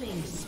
Killing.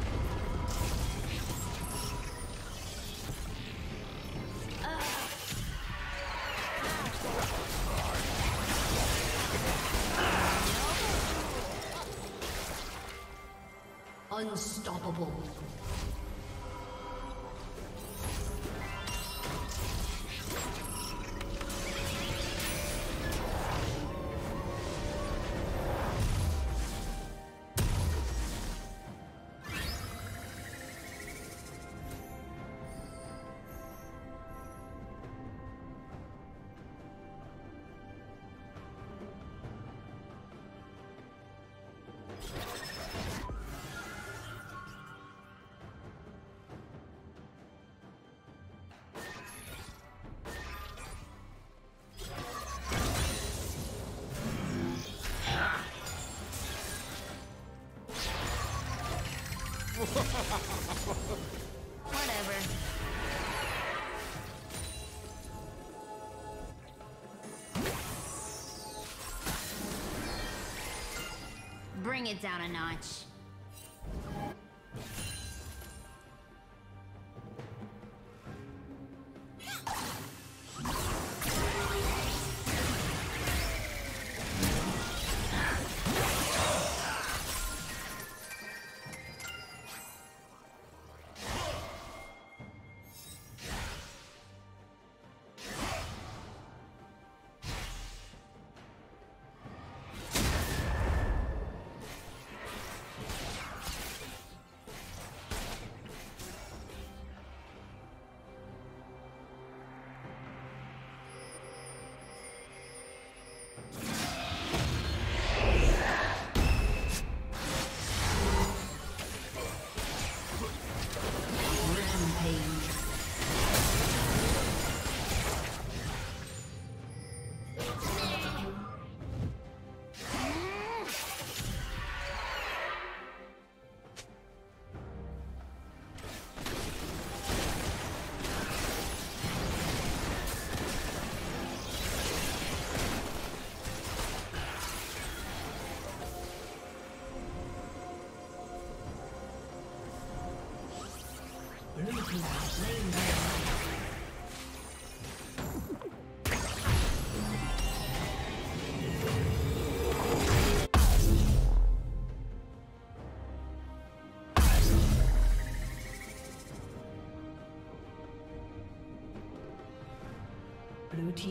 Bring it down a notch.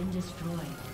been destroyed.